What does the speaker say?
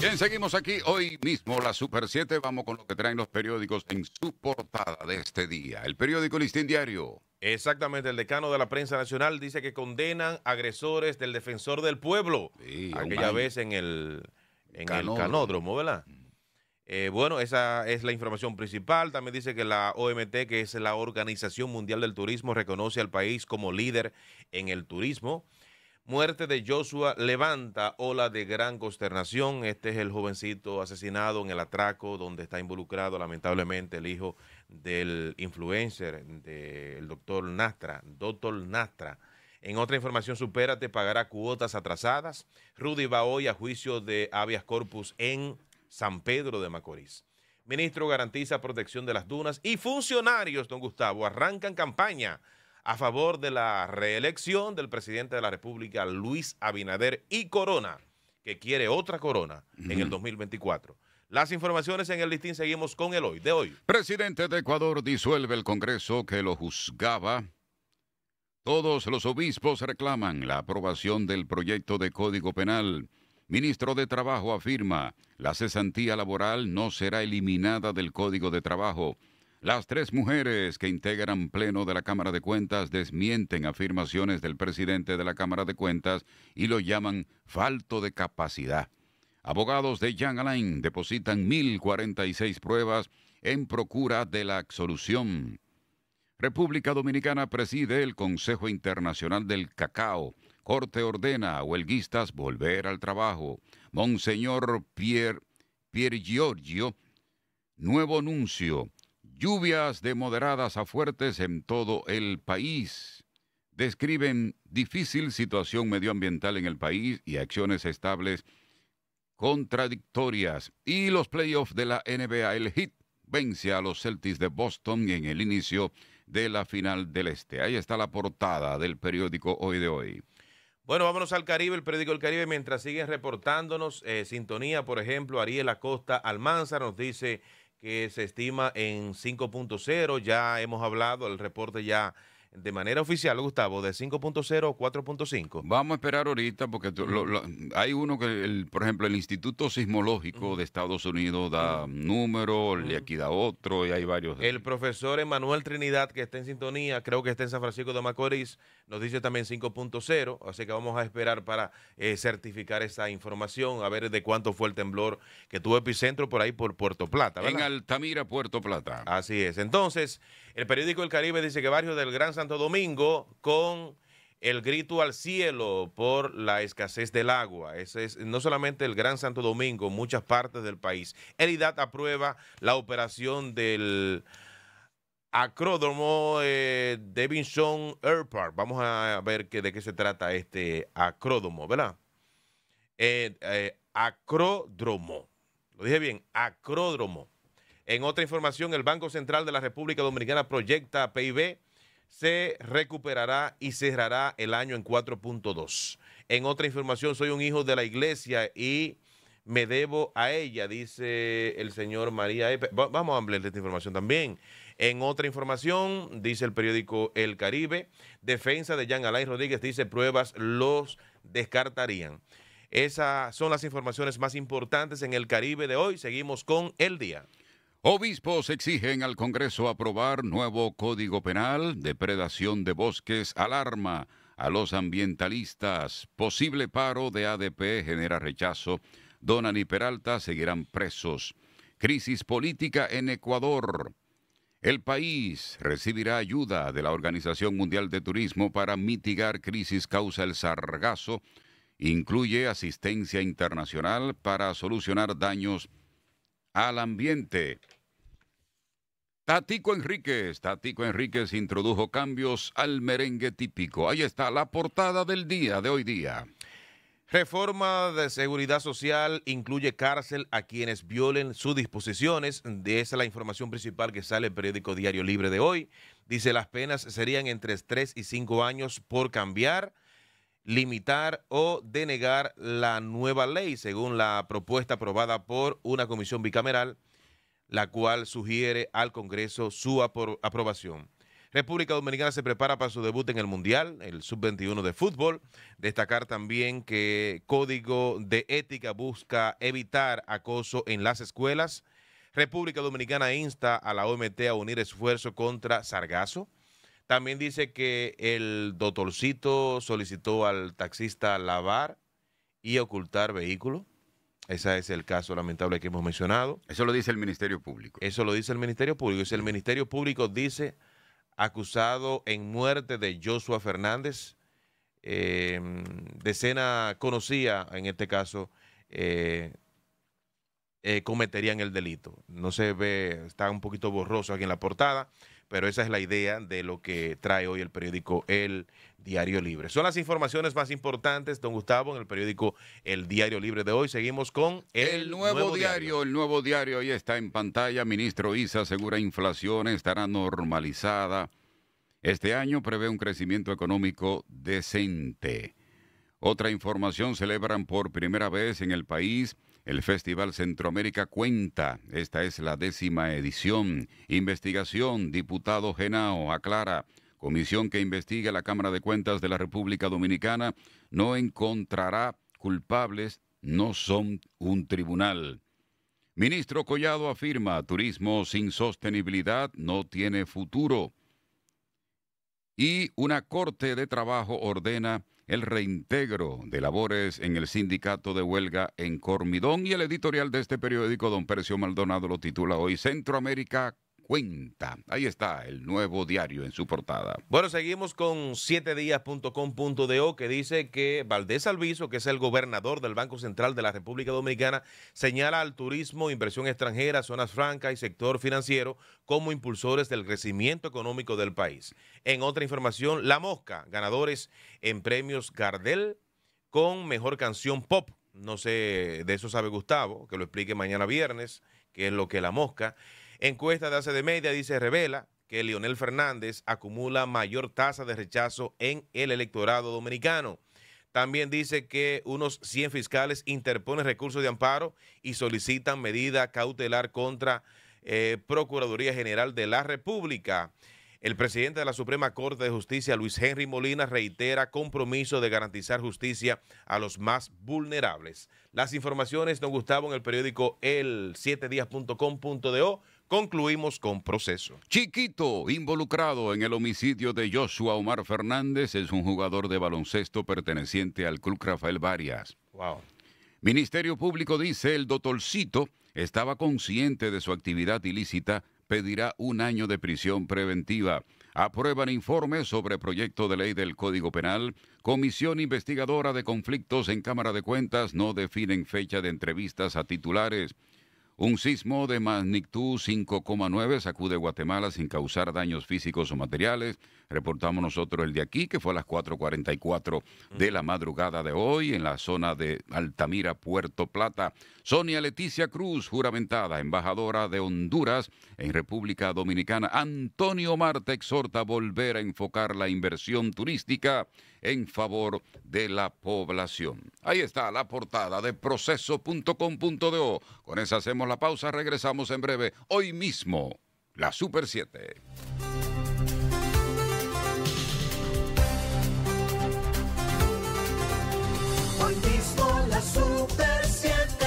Bien, seguimos aquí hoy mismo, la Super 7. Vamos con lo que traen los periódicos en su portada de este día. El periódico Listín Diario. Exactamente, el decano de la prensa nacional dice que condenan agresores del defensor del pueblo. Sí, aquella vez en el, en el Canódromo. canódromo, ¿verdad? Eh, bueno, esa es la información principal. También dice que la OMT, que es la Organización Mundial del Turismo, reconoce al país como líder en el turismo. Muerte de Joshua levanta ola de gran consternación. Este es el jovencito asesinado en el atraco donde está involucrado lamentablemente el hijo del influencer del doctor Nastra, doctor Nastra. En otra información, Supérate pagará cuotas atrasadas. Rudy va hoy a juicio de habeas corpus en San Pedro de Macorís. Ministro garantiza protección de las dunas y funcionarios, don Gustavo, arrancan campaña a favor de la reelección del presidente de la República, Luis Abinader y Corona, que quiere otra corona en el 2024. Las informaciones en el listín seguimos con el hoy, de hoy. Presidente de Ecuador disuelve el Congreso que lo juzgaba. Todos los obispos reclaman la aprobación del proyecto de Código Penal. Ministro de Trabajo afirma, la cesantía laboral no será eliminada del Código de Trabajo. Las tres mujeres que integran pleno de la Cámara de Cuentas desmienten afirmaciones del presidente de la Cámara de Cuentas y lo llaman falto de capacidad. Abogados de Jean Alain depositan 1.046 pruebas en procura de la absolución. República Dominicana preside el Consejo Internacional del Cacao. Corte ordena a huelguistas volver al trabajo. Monseñor Pierre, Pier Giorgio, nuevo nuncio. Lluvias de moderadas a fuertes en todo el país. Describen difícil situación medioambiental en el país y acciones estables contradictorias. Y los playoffs de la NBA, el Heat vence a los Celtics de Boston en el inicio de la final del Este. Ahí está la portada del periódico Hoy de Hoy. Bueno, vámonos al Caribe, el periódico El Caribe, mientras siguen reportándonos eh, sintonía, por ejemplo, Ariel Acosta Almanzar nos dice que se estima en 5.0, ya hemos hablado, el reporte ya de manera oficial, Gustavo, de 5.0 o 4.5. Vamos a esperar ahorita porque tú- lo- lo- hay uno que, el- por ejemplo, el Instituto Sismológico de Estados Unidos da un número, y aquí da otro, y hay varios. El profesor Emanuel Trinidad, que está en sintonía, creo que está en San Francisco de Macorís, nos dice también 5.0, así que vamos a esperar para eh, certificar esa información, a ver de cuánto fue el temblor que tuvo epicentro por ahí por Puerto Plata. en. Altamira, Puerto Plata. Así es. Entonces, el periódico El Caribe dice que varios del Gran Santo Domingo con el grito al cielo por la escasez del agua. Es no solamente el Gran Santo Domingo, muchas partes del país. Eridad aprueba la operación del acródromo eh, Davidson Airpark. Vamos a ver que, de qué se trata este acródromo, ¿verdad? Eh, eh, acródromo. Lo dije bien, acródromo. En otra información, el Banco Central de la República Dominicana proyecta PIB se recuperará y cerrará el año en 4.2. En otra información, soy un hijo de la iglesia y me debo a ella, dice el señor María Vamos a ampliar esta información también. En otra información, dice el periódico El Caribe, defensa de Jean Alain Rodríguez dice pruebas los descartarían. Esas son las informaciones más importantes en el Caribe de hoy. Seguimos con el día. Obispos exigen al Congreso aprobar nuevo Código Penal, depredación de bosques, alarma a los ambientalistas, posible paro de ADP genera rechazo, Donan y Peralta seguirán presos, crisis política en Ecuador. El país recibirá ayuda de la Organización Mundial de Turismo para mitigar crisis causa el sargazo, incluye asistencia internacional para solucionar daños al ambiente. Tatico Enríquez, Tatico Enríquez introdujo cambios al merengue típico. Ahí está la portada del día de hoy día. Reforma de seguridad social incluye cárcel a quienes violen sus disposiciones. De esa es la información principal que sale el periódico Diario Libre de hoy. Dice las penas serían entre 3 y 5 años por cambiar, limitar o denegar la nueva ley, según la propuesta aprobada por una comisión bicameral, la cual sugiere al Congreso su apro- aprobación. República Dominicana se prepara para su debut en el Mundial, el Sub-21 de fútbol. Destacar también que Código de Ética busca evitar acoso en las escuelas. República Dominicana insta a la OMT a unir esfuerzo contra Sargazo. También dice que el doctorcito solicitó al taxista lavar y ocultar vehículo. Ese es el caso lamentable que hemos mencionado. Eso lo dice el Ministerio Público. Eso lo dice el Ministerio Público. Si el Ministerio Público dice acusado en muerte de Joshua Fernández, eh, decena conocía, en este caso, eh, eh, cometerían el delito. No se ve, está un poquito borroso aquí en la portada, pero esa es la idea de lo que trae hoy el periódico El Diario Libre. Son las informaciones más importantes, don Gustavo, en el periódico El Diario Libre de hoy. Seguimos con el, nuevo, diario, El nuevo diario ahí está en pantalla. Ministro Isa asegura inflación estará normalizada. Este año prevé un crecimiento económico decente. Otra información, celebran por primera vez en el país el Festival Centroamérica Cuenta. Esta es la décima edición. Investigación, diputado Genao aclara. Comisión que investiga la Cámara de Cuentas de la República Dominicana no encontrará culpables, no son un tribunal. Ministro Collado afirma, turismo sin sostenibilidad no tiene futuro. Y una corte de trabajo ordena el reintegro de labores en el sindicato de huelga en Cormidón. Y el editorial de este periódico, don Percio Maldonado, lo titula hoy Centroamérica cuenta. Ahí está el nuevo diario en su portada. Bueno, seguimos con 7días.com.do que dice que Valdés Alviso, que es el gobernador del Banco Central de la República Dominicana, señala al turismo, inversión extranjera, zonas francas y sector financiero como impulsores del crecimiento económico del país. En otra información, La Mosca, ganadores en premios Gardel con mejor canción pop. No sé, de eso sabe Gustavo, que lo explique mañana viernes, qué es lo que La Mosca. Encuesta de hace de media dice, revela que Leonel Fernández acumula mayor tasa de rechazo en el electorado dominicano. También dice que unos 100 fiscales interponen recursos de amparo y solicitan medida cautelar contra eh, Procuraduría General de la República. El presidente de la Suprema Corte de Justicia, Luis Henry Molina, reitera compromiso de garantizar justicia a los más vulnerables. Las informaciones, don Gustavo, en el periódico el7días.com.do concluimos con proceso. Chiquito, involucrado en el homicidio de Joshua Omar Fernández, es un jugador de baloncesto perteneciente al Club Rafael Varias. Wow. Ministerio Público dice el doctorcito estaba consciente de su actividad ilícita, pedirá un año de prisión preventiva. Aprueban informes sobre proyecto de ley del Código Penal. Comisión investigadora de conflictos en Cámara de Cuentas no definen fecha de entrevistas a titulares. Un sismo de magnitud 5,9 sacude Guatemala sin causar daños físicos o materiales. Reportamos nosotros el de aquí, que fue a las 4.44 de la madrugada de hoy en la zona de Altamira, Puerto Plata. Sonia Leticia Cruz, juramentada, embajadora de Honduras en República Dominicana. Antonio Marte exhorta a volver a enfocar la inversión turística en favor de la población. Ahí está la portada de proceso.com.do. Con esa hacemos la pausa, regresamos en breve, hoy mismo, la Super 7. Hoy mismo la Super 7.